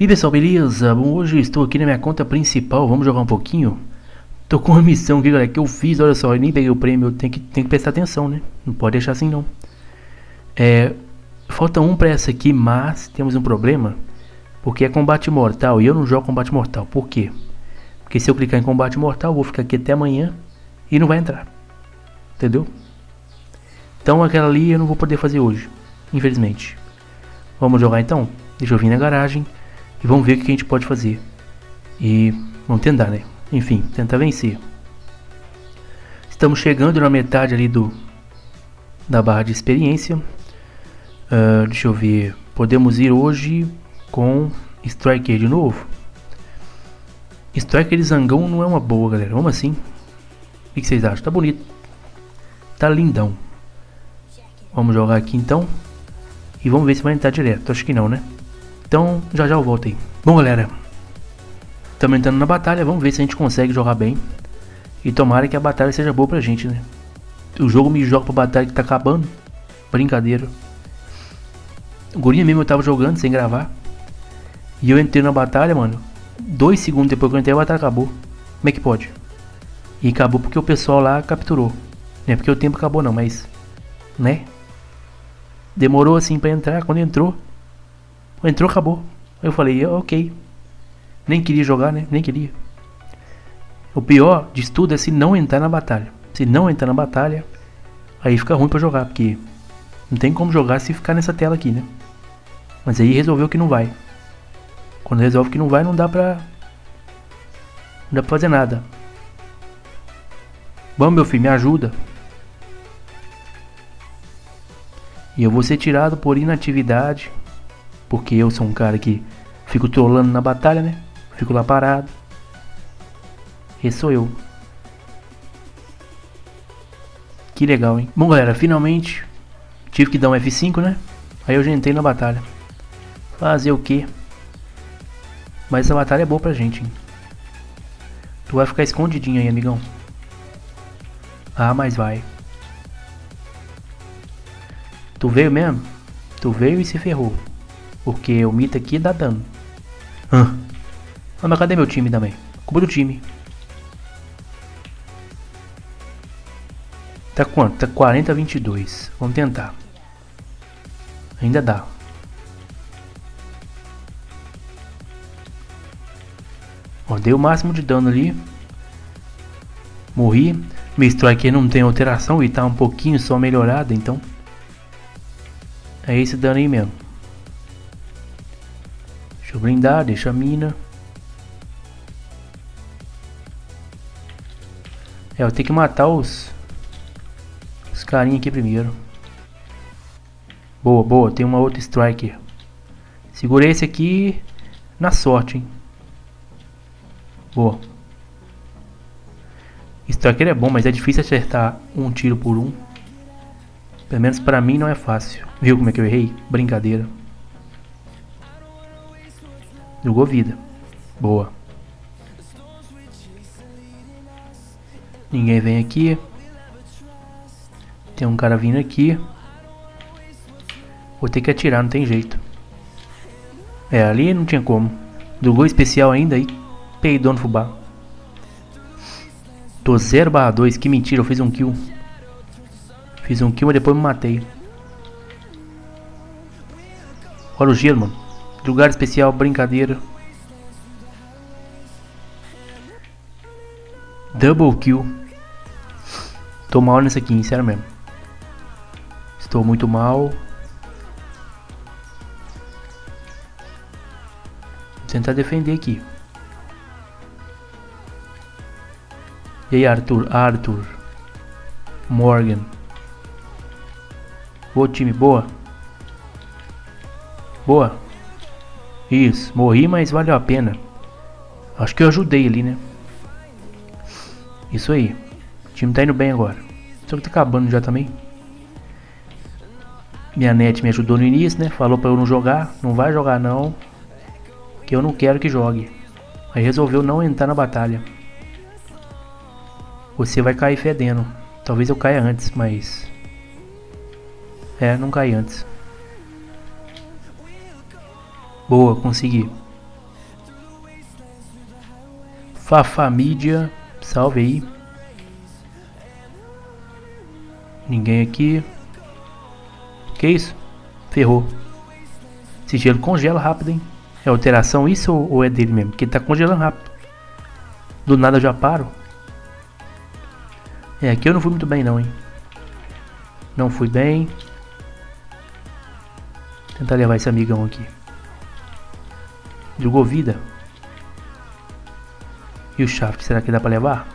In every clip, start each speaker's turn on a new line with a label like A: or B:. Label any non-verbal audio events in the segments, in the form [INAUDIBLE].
A: E pessoal, beleza? Bom, hoje estou aqui na minha conta principal, vamos jogar um pouquinho? Tô com uma missão aqui, galera, que eu fiz, olha só, eu nem peguei o prêmio, tem que, tem que prestar atenção, né? Não pode deixar assim não. É, falta um pra essa aqui, mas temos um problema, porque é combate mortal, e eu não jogo combate mortal, por quê? Porque se eu clicar em combate mortal, eu vou ficar aqui até amanhã e não vai entrar, entendeu? Então aquela ali eu não vou poder fazer hoje, infelizmente. Vamos jogar então? Deixa eu vir na garagem e vamos ver o que a gente pode fazer. E vamos tentar, né? Enfim, tentar vencer. Estamos chegando na metade ali do da barra de experiência. Uh, deixa eu ver. Podemos ir hoje com Striker de novo. Striker de zangão não é uma boa, galera. Vamos assim. O que vocês acham? Tá bonito. Tá lindão. Vamos jogar aqui então. E vamos ver se vai entrar direto. Acho que não, né? Então, já já eu volto aí. Bom, galera. Estamos entrando na batalha. Vamos ver se a gente consegue jogar bem. E tomara que a batalha seja boa pra gente, né? O jogo me joga pra batalha que tá acabando. Brincadeira. O Gurinha mesmo eu tava jogando sem gravar. E eu entrei na batalha, mano. Dois segundos depois que eu entrei, a batalha acabou. Como é que pode? E acabou porque o pessoal lá capturou. Não é porque o tempo acabou não, mas... Né? Demorou assim pra entrar, quando entrou, entrou, acabou. Eu falei, ok. Nem queria jogar, né? Nem queria. O pior de tudo é se não entrar na batalha. Se não entrar na batalha, aí fica ruim pra jogar, porque não tem como jogar se ficar nessa tela aqui, né? Mas aí resolveu que não vai. Quando resolve que não vai, não dá pra. Não dá pra fazer nada. Vamos, meu filho, me ajuda. E eu vou ser tirado por inatividade. Porque eu sou um cara que fico trolando na batalha, né? Fico lá parado. Esse sou eu. Que legal, hein? Bom, galera, finalmente tive que dar um F5, né? Aí eu já entrei na batalha. Fazer o quê? Mas essa batalha é boa pra gente, hein? Tu vai ficar escondidinho aí, amigão. Ah, mas vai. Tu veio mesmo? Tu veio e se ferrou. Porque o Mita aqui dá dano. Ah. ah, mas cadê meu time também? Culpa do time. Tá quanto? Tá 40 a 22. Vamos tentar. Ainda dá. Ó, dei o máximo de dano ali. Morri. Meu strike não tem alteração e tá um pouquinho só melhorado, então é esse dano aí mesmo. Deixa eu blindar, deixa a mina. É, eu tenho que matar os... Os carinha aqui primeiro. Boa, boa, tem uma outra striker. Segurei esse aqui na sorte, hein. Boa. Striker é bom, mas é difícil acertar um tiro por um. Pelo menos pra mim não é fácil. Viu como é que eu errei? Brincadeira. Jogou vida. Boa. Ninguém vem aqui. Tem um cara vindo aqui. Vou ter que atirar, não tem jeito. É, ali não tinha como. Do especial ainda aí. Peidou no fubá. Tô 0 barra 2, que mentira, eu fiz um kill. Fiz um kill e depois me matei. Olha o gelo, mano. Lugar especial, brincadeira. Double kill. Tô mal nessa aqui, sério mesmo. Estou muito mal. Vou tentar defender aqui. E aí, Arthur? Arthur. Morgan. Boa time, boa. Boa. Isso, morri, mas valeu a pena. Acho que eu ajudei ali, né? Isso aí. O time tá indo bem agora. Só que tá acabando já também. Minha net me ajudou no início, né? Falou pra eu não jogar. Não vai jogar não. Que eu não quero que jogue. Aí resolveu não entrar na batalha. Você vai cair fedendo. Talvez eu caia antes, mas... É, não caí antes. Boa, consegui. Fafá Mídia, salve aí. Ninguém aqui. Que isso? Ferrou. Esse gelo congela rápido, hein? É alteração isso ou, é dele mesmo? Porque ele tá congelando rápido. Do nada eu já paro. É, aqui eu não fui muito bem não, hein? Não fui bem. Tentar levar esse amigão aqui. Jogou vida. E o shaft, será que dá pra levar?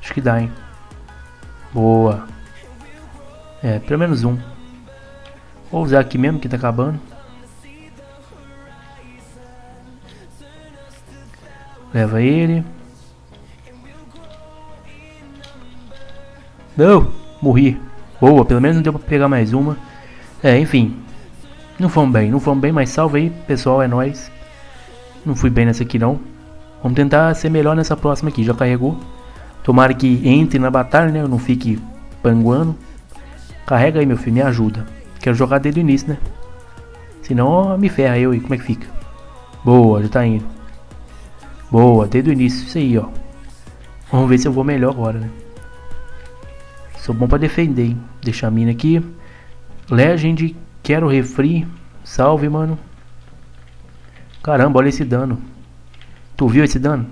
A: Acho que dá, hein? Boa. É, pelo menos um. Vou usar aqui mesmo que tá acabando. Leva ele. Não, morri. Boa, pelo menos não deu pra pegar mais uma. É, enfim. Não fomos bem, não fomos bem, mas salve aí, pessoal, é nóis. Não fui bem nessa aqui não. Vamos tentar ser melhor nessa próxima aqui, já carregou. Tomara que entre na batalha, né? Eu não fique panguando. Carrega aí, meu filho, me ajuda. Quero jogar desde o início, né? Senão me ferra eu e como é que fica? Boa, já tá indo. Boa, desde o início, isso aí, ó. Vamos ver se eu vou melhor agora, né? Sou bom pra defender, hein? Deixa a mina aqui. Legend, quero refri. Salve, mano. Caramba, olha esse dano. Tu viu esse dano?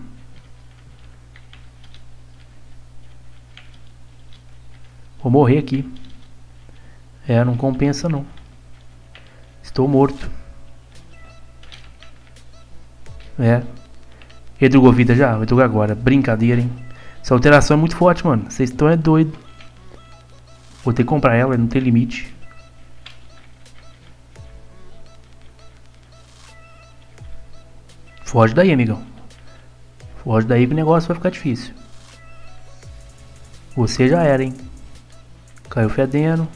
A: Vou morrer aqui. É, não compensa não. Estou morto. É. Redrugou vida já? Redrugou agora. Brincadeira, hein? Essa alteração é muito forte, mano. Vocês estão é doido. Vou ter que comprar ela, não tem limite. Foge daí, amigão. Foge daí que o negócio vai ficar difícil. Você já era, hein? Caiu fedendo.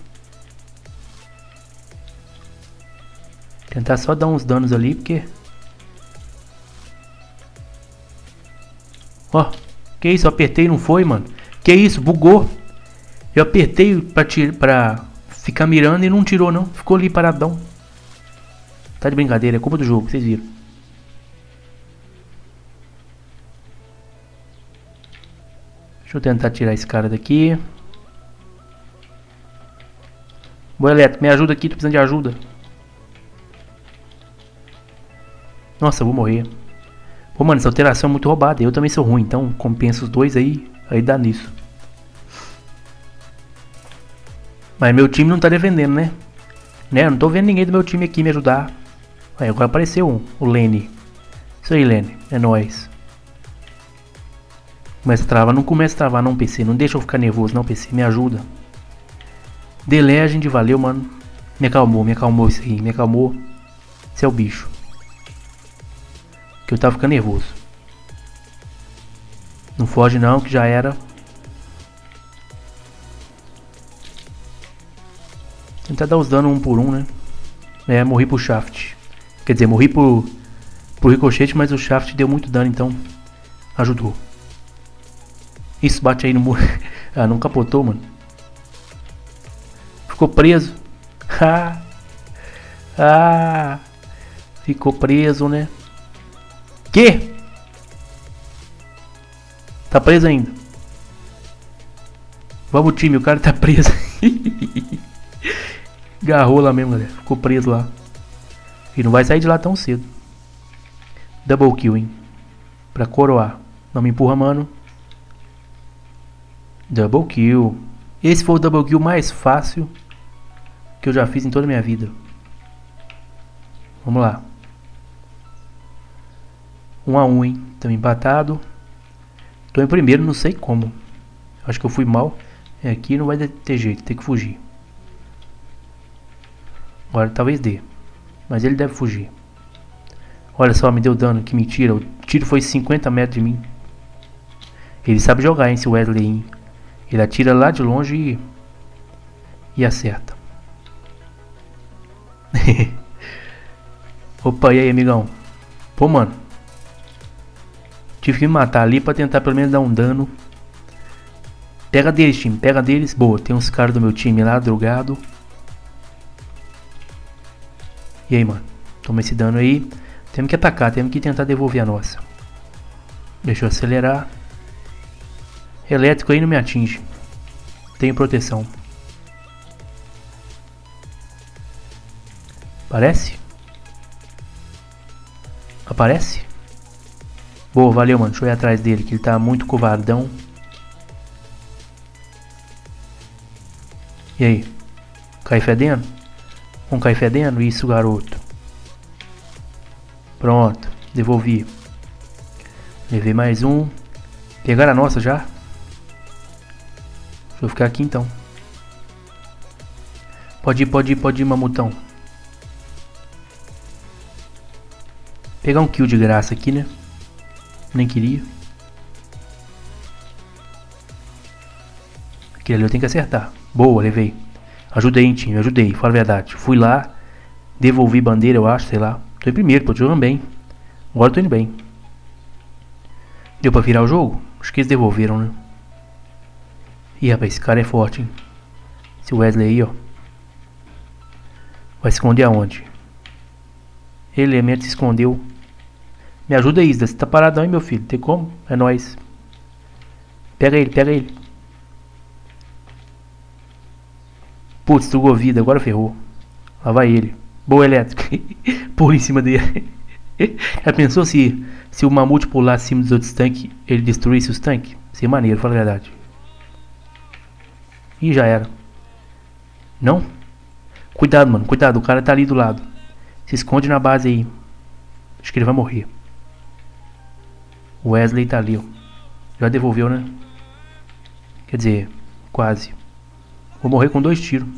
A: Tentar só dar uns danos ali, porque... Ó, que isso? Apertei e não foi, mano. Que isso? Bugou. Eu apertei pra, pra ficar mirando e não tirou, não. Ficou ali paradão. Tá de brincadeira, é culpa do jogo, vocês viram. Deixa eu tentar tirar esse cara daqui. Boa, Eletro, me ajuda aqui, tô precisando de ajuda. Nossa, eu vou morrer. Pô, mano, essa alteração é muito roubada. Eu também sou ruim, então compensa os dois aí. Aí dá nisso. Mas meu time não tá defendendo, né? Né? Eu não tô vendo ninguém do meu time aqui me ajudar. Aí agora apareceu um, o Lene. Isso aí, Lene. É nóis. Começa a travar. Não começa a travar não, PC. Não deixa eu ficar nervoso não, PC. Me ajuda. The Legend, valeu, mano. Me acalmou, me acalmou isso aí. Me acalmou. Esse é o bicho. Que eu tava ficando nervoso. Não foge não, que já era. Tentar dar os danos um por um, né? É, morri pro Shaft. Quer dizer, morri pro, pro ricochete, mas o Shaft deu muito dano, então ajudou. Isso, bate aí no muro. [LAUGHS] ah, não capotou, mano. Ficou preso. [LAUGHS] ah, ficou preso, né? Que? Tá preso ainda. Vamos time, o cara tá [LAUGHS] preso. Garrou lá mesmo, galera. Ficou preso lá. E não vai sair de lá tão cedo. Double kill, hein? Pra coroar. Não me empurra, mano. Double kill. Esse foi o double kill mais fácil que eu já fiz em toda a minha vida. Vamos lá. 1 um a 1 um, hein? Estamos empatado. Tô em primeiro, não sei como. Acho que eu fui mal. É, aqui não vai ter jeito, tem que fugir. Agora talvez dê. Mas ele deve fugir. Olha só, me deu dano, que mentira. O tiro foi 50 metros de mim. Ele sabe jogar, hein, esse Wesley. Hein? Ele atira lá de longe e, e acerta. [LAUGHS] Opa, e aí, amigão? Pô, mano. Tive que me matar ali pra tentar pelo menos dar um dano. Pega deles, time. Pega deles. Boa, tem uns caras do meu time lá, drogado. E aí, mano? Toma esse dano aí. Temos que atacar, temos que tentar devolver a nossa. Deixa eu acelerar. Elétrico aí não me atinge. Tenho proteção. Aparece? Aparece? Boa, valeu, mano. Deixa eu ir atrás dele, que ele tá muito covardão. E aí? Cai fedendo? Vamos cair fedendo? Isso, garoto. Pronto. Devolvi. Levei mais um. Pegaram a nossa já? Eu ficar aqui então. Pode ir, pode ir, pode ir, mamutão. Pegar um kill de graça aqui, né? Nem queria. Aquele ali eu tenho que acertar. Boa, levei. Ajudei, hein, time, ajudei, fala a verdade. Fui lá, devolvi bandeira, eu acho, sei lá. Tô em primeiro, tô jogando bem. Agora tô indo bem. Deu pra virar o jogo? Acho que eles devolveram, né? Ih, rapaz, esse cara é forte, hein? Esse Wesley aí, ó. Vai esconder aonde? Elemento se escondeu. Me ajuda, Isda. Você tá paradão, hein, meu filho? Tem como? É nóis. Pega ele, pega ele. Putz, trugou vida. Agora ferrou. Lá vai ele. Boa elétrica. [LAUGHS] Pula em cima dele. [LAUGHS] Já pensou se, se o mamute pular acima dos outros tanques, ele destruísse os tanques? Seria maneiro, fala a verdade. E já era. Não? Cuidado, mano. Cuidado. O cara tá ali do lado. Se esconde na base aí. Acho que ele vai morrer. Wesley tá ali, ó. Já devolveu, né? Quer dizer, quase. Vou morrer com dois tiros.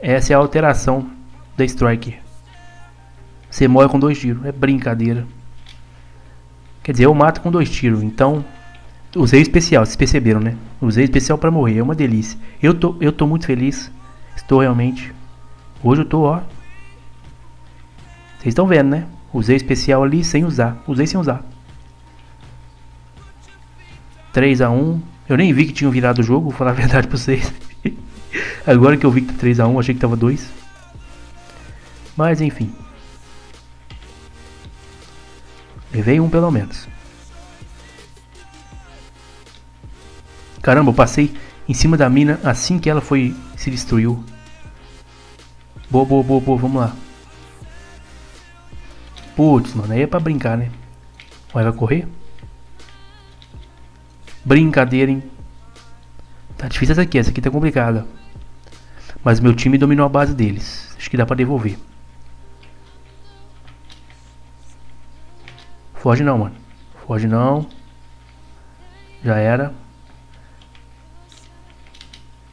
A: Essa é a alteração da Striker. Você morre com dois tiros. É brincadeira. Quer dizer, eu mato com dois tiros. Então, usei especial, vocês perceberam, né? Usei especial para morrer. É uma delícia. Eu tô, eu tô muito feliz. Estou realmente. Hoje eu tô, ó. Vocês estão vendo, né? Usei especial ali sem usar. Usei sem usar. 3 a 1 Eu nem vi que tinham virado o jogo, vou falar a verdade pra vocês. [LAUGHS] Agora que eu vi que tá 3 a 1 achei que tava 2. Mas enfim. Levei um pelo menos. Caramba, eu passei em cima da mina assim que ela foi se destruiu. Boa, boa, boa, boa, vamos lá. Putz, mano, aí é pra brincar, né? Vai, vai correr? Brincadeira, hein? Tá difícil essa aqui, essa aqui tá complicada. Mas meu time dominou a base deles. Acho que dá pra devolver. Foge não, mano. Foge não. Já era.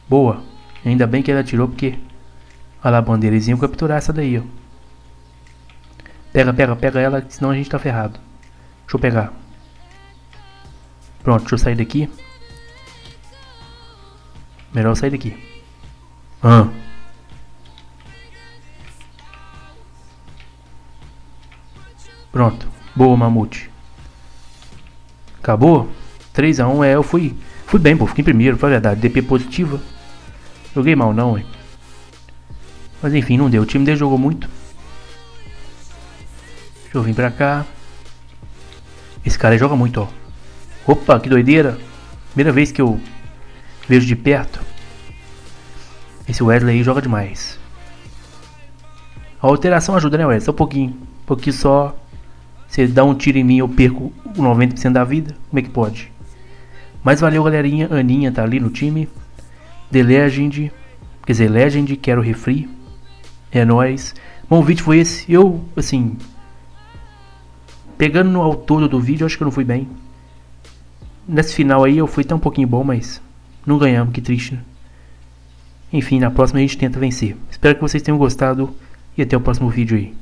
A: Boa. Ainda bem que ele atirou porque... Olha lá iam capturar essa daí, ó. Pega, pega, pega ela, senão a gente tá ferrado. Deixa eu pegar. Pronto, deixa eu sair daqui. Melhor eu sair daqui. Ah. Pronto. Boa, Mamute. Acabou? 3x1, é, eu fui, fui bem, pô, fiquei em primeiro, foi verdade. DP positiva. Joguei mal não, hein. Mas enfim, não deu. O time dele jogou muito. Deixa eu vir pra cá. Esse cara joga muito, ó. Opa, que doideira. Primeira vez que eu vejo de perto. Esse Wesley aí joga demais. A alteração ajuda, né, Wesley? Só um pouquinho. Um pouquinho só. Você dá um tiro em mim, eu perco 90% da vida. Como é que pode? Mas valeu, galerinha. Aninha tá ali no time. The Legend. Quer dizer, Legend, quero refri. É nóis. Bom, o vídeo foi esse. Eu, assim. Pegando ao todo do vídeo, acho que eu não fui bem. Nesse final aí eu fui até um pouquinho bom, mas não ganhamos, que triste. Né? Enfim, na próxima a gente tenta vencer. Espero que vocês tenham gostado e até o próximo vídeo aí.